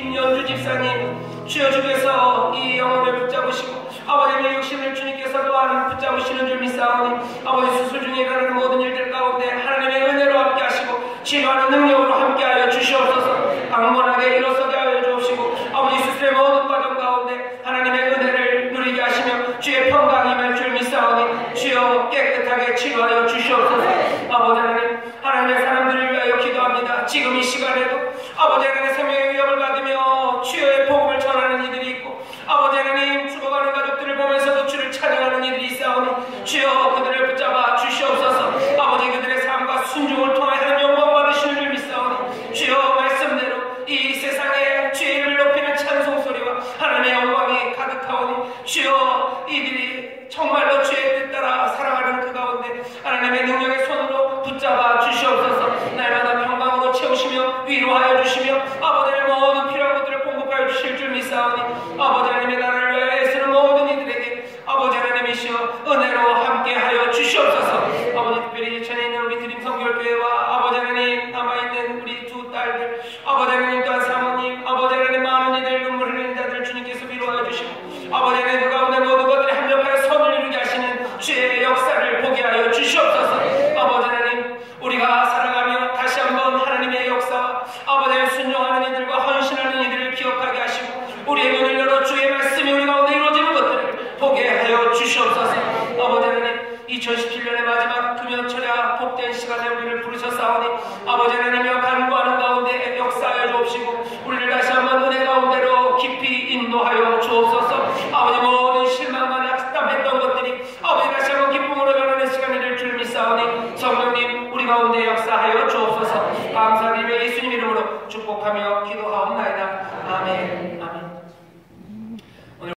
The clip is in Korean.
김연주 집사님 주여 주께서 이 영혼을 붙잡으시고 아버지의 욕심을 주님께서 또한 붙잡으시는 줄 믿사오니 아버지 수술 중에 일어나는 모든 일들 가운데 하나님의 은혜로 함께 하시고 치료하는 능력으로 함께하여 주시옵소서. 강건하게 일어서게 하여 주옵시고 아버지 수술의 모든 과정 가운데 하나님의 은혜를 누리게 하시며 주의 평강이 임할 줄 믿사오니 주여 깨끗하게 치료하여 주시옵소서. 아버지 하나님 하나님의 사람들을 위하여 기도합니다. 지금 이 시간에도 아버지 하나님 주여의 복음을 전하는 이들이 있고 아버지 하나님 죽어가는 가족들을 보면서도 주를 찬양하는 이들이 있사오니 주여 그들을 붙잡아 주시옵소서. 아버지 그들의 삶과 순종을 통해 하나님 영광 받으시는 줄 믿사오니 주여 말씀대로 이 세상에 주의 높이는 찬송 소리와 하나님의 영광이 가득하오니 주여 이들이 정말로 주의 뜻 따라 살아가는 그 가운데 하나님의 능력의 손으로 붙잡아 주시옵소서. 날마다 평강으로 채우시며 위로하여 주실 줄 믿사오니 아버지 하나님의 나라를 위하여 애쓰는 모든 이들에게 아버지 하나님이시여 은혜로 함께 하여 주시옵소서 아버지 특별히 예천에 있는 우리 드림 성결교회와 아버지 하나님 남아있는 우리 두 딸들 아버지 하나님 또한 사모님 아버지 하나님 많은 이들 눈물 흘리는 자들 주님께서 위로하여 주시고 아버지 하나님 우리의 눈을 열어 주의 말씀이 우리 가운데 이루어지는 것들을 보게 하여 주시옵소서. 아버지 하나님 2017년의 마지막 금요철야 복된 시간에 우리를 부르셨사오니 아버지 하나님여 간구하는 가운데 역사하여 주옵시고 우리를 다시 한번 은혜 가운데로 깊이 인도하여 주옵소서. 아버지 모든 실망과 낙담했던 것들이 아버지 다시 한번 기쁨으로 변하는 시간이 될 줄 믿사오니 성령님 우리 가운데 역사하여 주옵소서. 감사드리며 예수님 이름으로 축복하며 기도하옵나이다. 아멘